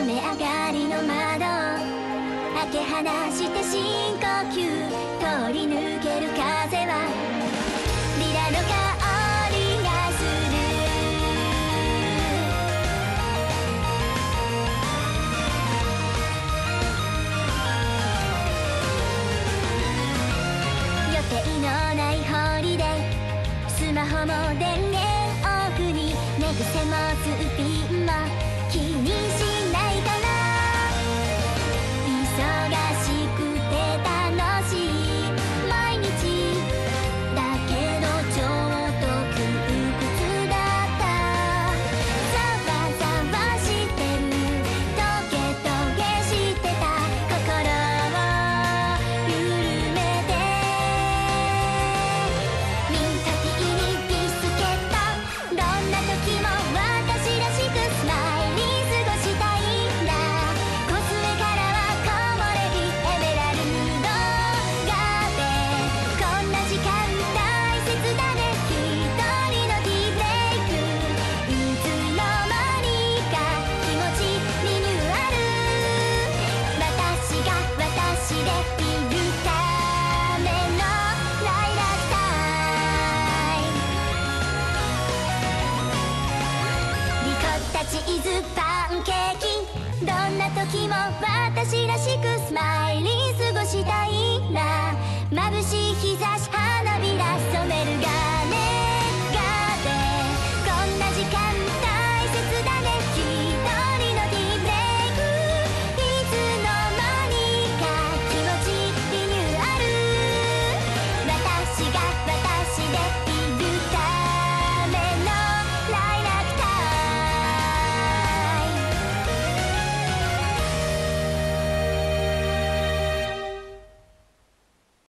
雨上がりの窓開け放して深呼吸通り抜ける風はリラの香りがする。予定のないホリデースマホも電源オフに寝癖もすっぴんもーズパンケーキ。どんな時も私らしくスマイリー過ごしたい。